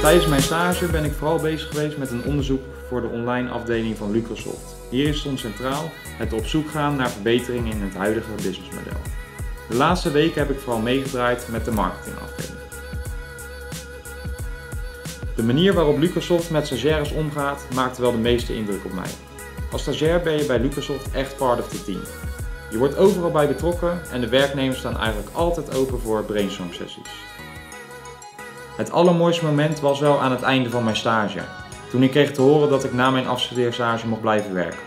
Tijdens mijn stage ben ik vooral bezig geweest met een onderzoek voor de online afdeling van Lucrasoft. Hierin stond centraal het op zoek gaan naar verbeteringen in het huidige businessmodel. De laatste weken heb ik vooral meegedraaid met de marketingafdeling. De manier waarop Lucrasoft met stagiaires omgaat maakte wel de meeste indruk op mij. Als stagiair ben je bij Lucrasoft echt part of the team. Je wordt overal bij betrokken en de werknemers staan eigenlijk altijd open voor brainstorm sessies. Het allermooiste moment was wel aan het einde van mijn stage, toen ik kreeg te horen dat ik na mijn afstudeerstage mocht blijven werken.